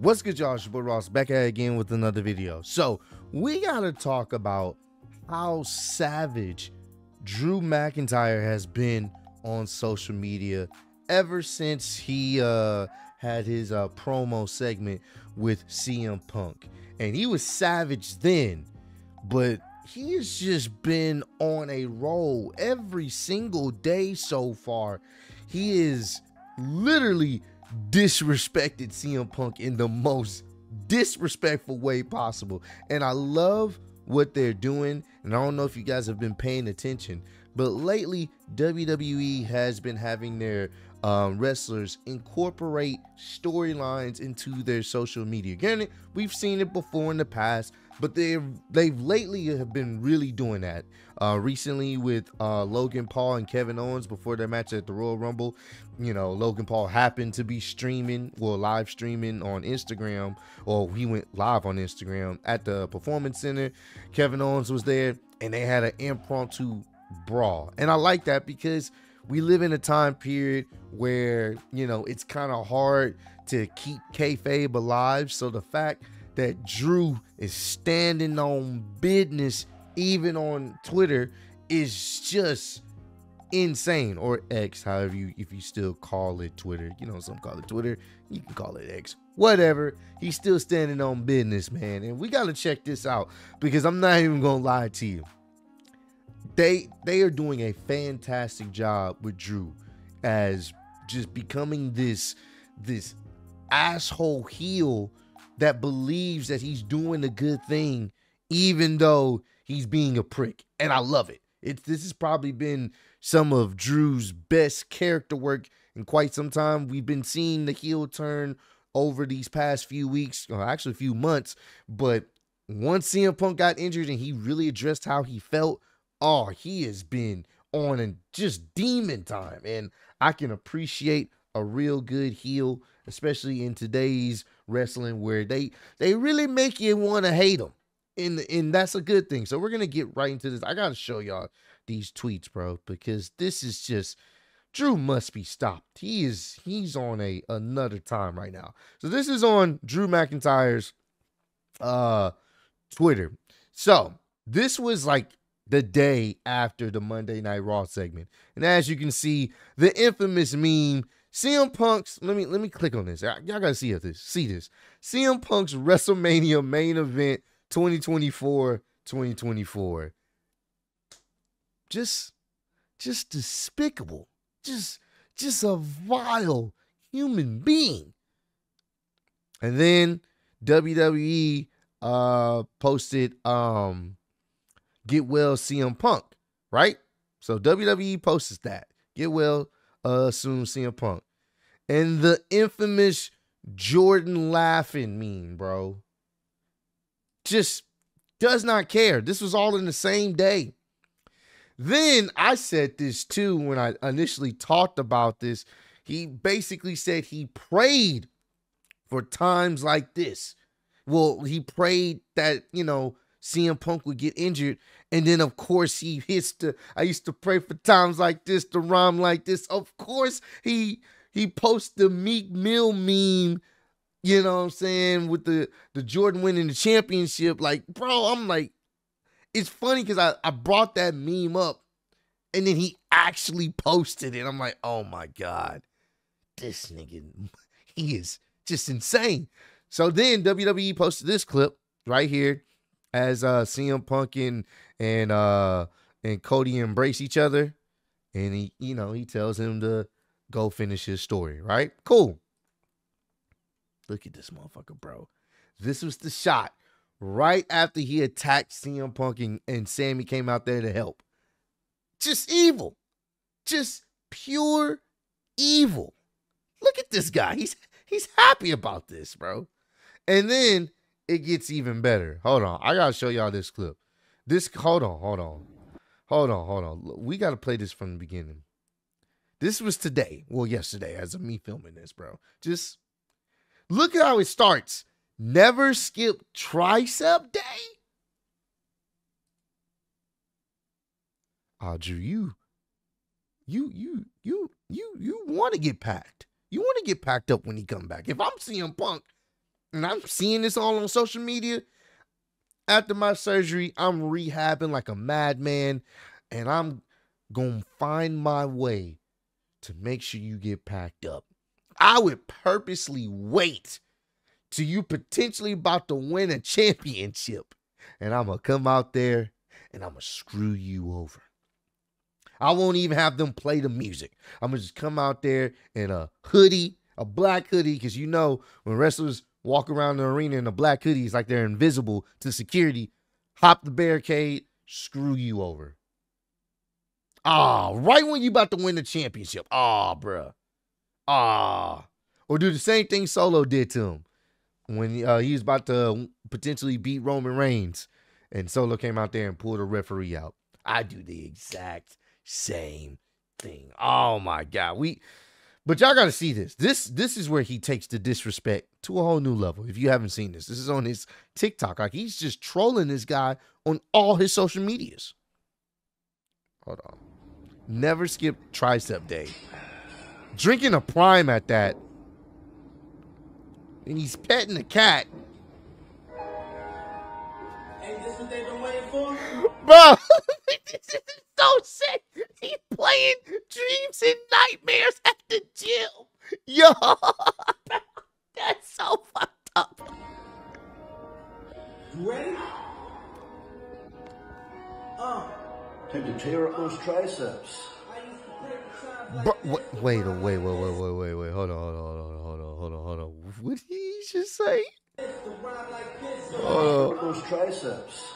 What's good, y'all? It's your Ross back at again with another video. So, we gotta talk about how savage Drew McIntyre has been on social media ever since he uh, had his uh, promo segment with CM Punk. And he was savage then, but he has just been on a roll every single day so far. He is literally disrespected CM Punk in the most disrespectful way possible. And I love what they're doing. And I don't know if you guys have been paying attention, but lately WWE has been having their um, wrestlers incorporate storylines into their social media. Granted, we've seen it before in the past, but they've they've lately have been really doing that. Uh, recently with uh, Logan Paul and Kevin Owens before their match at the Royal Rumble, you know Logan Paul happened to be streaming, well live streaming on Instagram, or he went live on Instagram at the Performance Center. Kevin Owens was there, and they had an impromptu brawl, and I like that because we live in a time period where you know it's kind of hard to keep kayfabe alive. So the fact that Drew is standing on business even on Twitter is just insane or X, however you if you still call it Twitter. You know, some call it Twitter, you can call it X. Whatever. He's still standing on business, man. And we gotta check this out because I'm not even gonna lie to you. They they are doing a fantastic job with Drew as just becoming this this asshole heel that believes that he's doing a good thing, even though he's being a prick. And I love it. It's this has probably been some of Drew's best character work in quite some time. We've been seeing the heel turn over these past few weeks, or actually a few months. But once CM Punk got injured and he really addressed how he felt, oh, he has been on and just demon time. And I can appreciate a real good heel, especially in today's wrestling where they they really make you want to hate them. And and that's a good thing. So we're gonna get right into this. I gotta show y'all these tweets, bro, because this is just Drew must be stopped. He is he's on a another time right now. So this is on Drew McIntyre's uh Twitter. So this was like the day after the Monday Night Raw segment. And as you can see, the infamous meme CM Punk's let me let me click on this. Y'all gotta see this. See this. CM Punk's WrestleMania main event 2024 2024. Just just despicable. Just just a vile human being. And then WWE uh posted um get well CM Punk, right? So WWE posts that. Get well uh soon CM Punk and the infamous Jordan laughing meme, bro. Just does not care. This was all in the same day. Then I said this too when I initially talked about this. He basically said he prayed for times like this. Well, he prayed that, you know, CM Punk would get injured. And then, of course, he hits the. I used to pray for times like this, to rhyme like this. Of course, he he posts the Meek Mill meme, you know what I'm saying, with the the Jordan winning the championship. Like, bro, I'm like, it's funny because I, I brought that meme up and then he actually posted it. I'm like, oh my God, this nigga, he is just insane. So then WWE posted this clip right here as uh CM Punk and and uh and Cody embrace each other. And he, you know, he tells him to go finish his story, right? Cool. Look at this motherfucker, bro. This was the shot right after he attacked CM Punk and, and Sami came out there to help. Just evil. Just pure evil. Look at this guy. He's he's happy about this, bro. And then it gets even better. Hold on. I gotta show y'all this clip. This hold on, hold on. Hold on, hold on. We gotta play this from the beginning. This was today. Well, yesterday, as of me filming this, bro. Just look at how it starts. Never skip tricep day. Oh, Drew, you, you, you, you, you, you want to get packed. You want to get packed up when he come back. If I'm CM Punk and I'm seeing this all on social media. After my surgery, I'm rehabbing like a madman, and I'm gonna find my way to make sure you get packed up. I would purposely wait till you potentially about to win a championship, and I'm gonna come out there and I'm gonna screw you over. I won't even have them play the music. I'm gonna just come out there in a hoodie, a black hoodie, because you know when wrestlers walk around the arena in a black hoodie, it's like they're invisible to security. Hop the barricade, screw you over. Ah, right when you about to win the championship. Ah, bruh. Ah. Or do the same thing Solo did to him when uh, he was about to potentially beat Roman Reigns, and Solo came out there and pulled a referee out. I do the exact same thing. Oh my god, we. But y'all got to see this. This this is where he takes the disrespect to a whole new level. If you haven't seen this, this is on his TikTok. Like he's just trolling this guy on all his social medias. Hold on. Never skip tricep day. Drinking a prime at that. And he's petting the cat. Ain't this what they been waiting for? Bro, this is so sick. He's playing dreams and nightmares the gym. Yo, that's so fucked up. You ready? Uh, Time to tear up those triceps. I used to break the signs Bro, like wait, wait, wait, wait, wait, wait, wait, wait. Hold on, hold on, hold on, hold on, hold on, hold on. What did he just say? this, to like this. Tear Hold up those triceps.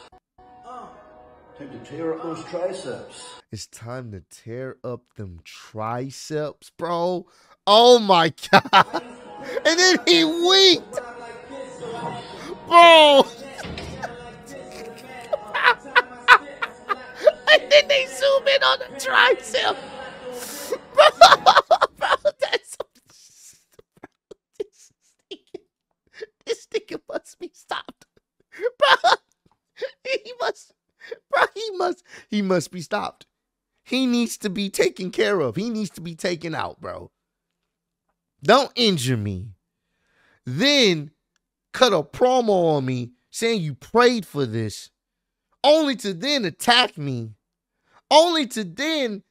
Time to tear up those triceps. It's time to tear up them triceps, bro. Oh my god. And then he winked, bro. And then they zoom in on the tricep. Bro, bro, that's this nigga must be stopped. Bro, he must, bro, he must, he must be stopped. He needs to be taken care of. He needs to be taken out, bro. Don't injure me. Then cut a promo on me saying you prayed for this, only to then attack me, only to then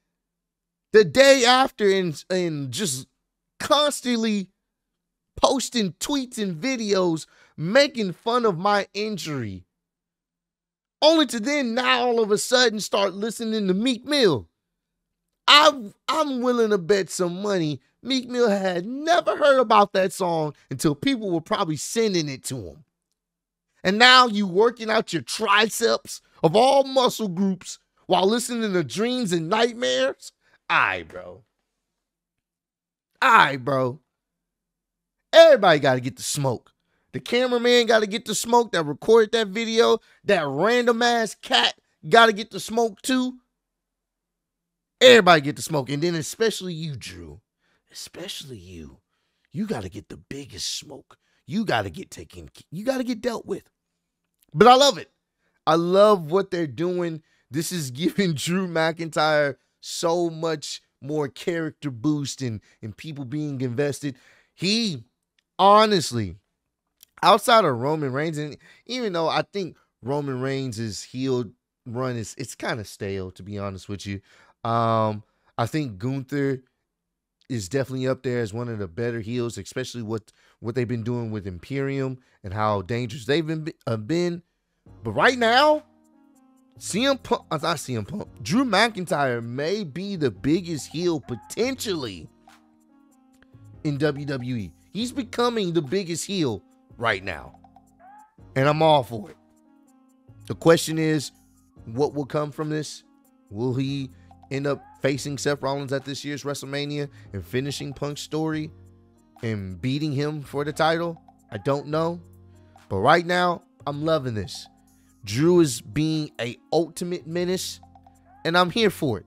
the day after and, and just constantly posting tweets and videos making fun of my injury. Only to then now all of a sudden start listening to Meek Mill. I I'm willing to bet some money Meek Mill had never heard about that song until people were probably sending it to him. And now you working out your triceps of all muscle groups while listening to dreams and nightmares? Aye, bro. Aye, bro. Everybody got to get the smoke. The cameraman got to get the smoke that recorded that video. That random ass cat got to get the smoke too. Everybody get the smoke. And then especially you, Drew. Especially you. You got to get the biggest smoke. You got to get taken, you got to get dealt with. But I love it. I love what they're doing. This is giving Drew McIntyre so much more character boost and, and people being invested. He honestly, outside of Roman Reigns, and even though I think Roman Reigns' heel run is it's kind of stale, to be honest with you. Um, I think Gunther is definitely up there as one of the better heels, especially what what they've been doing with Imperium and how dangerous they've been. Uh, been. But right now, CM Punk, uh, not CM Punk, Drew McIntyre may be the biggest heel potentially in WWE. He's becoming the biggest heel right now. And I'm all for it. The question is, what will come from this? Will he end up facing Seth Rollins at this year's WrestleMania and finishing Punk's story and beating him for the title? I don't know. But right now, I'm loving this. Drew is being a ultimate menace, and I'm here for it.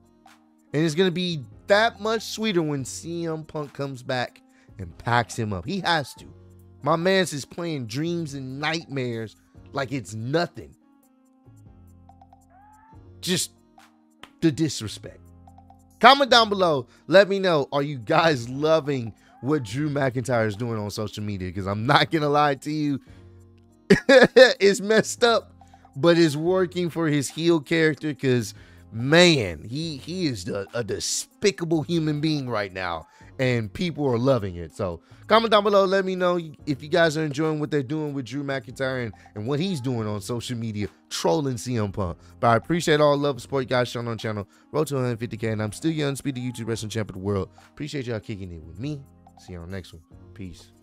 And it's gonna be that much sweeter when CM Punk comes back and packs him up. He has to. My man's is playing dreams and nightmares like it's nothing. Just the disrespect. Comment down below. Let me know. Are you guys loving what Drew McIntyre is doing on social media because I'm not gonna lie to you, it's messed up, but it's working for his heel character because man, he he is the, a despicable human being right now, and people are loving it. So comment down below, let me know if you guys are enjoying what they're doing with Drew McIntyre and, and what he's doing on social media, trolling CM Punk. But I appreciate all love support you guys showing on the channel. Road to 150k, and I'm still your undisputed YouTube wrestling champ of the world. Appreciate y'all kicking it with me. See the next one. Peace.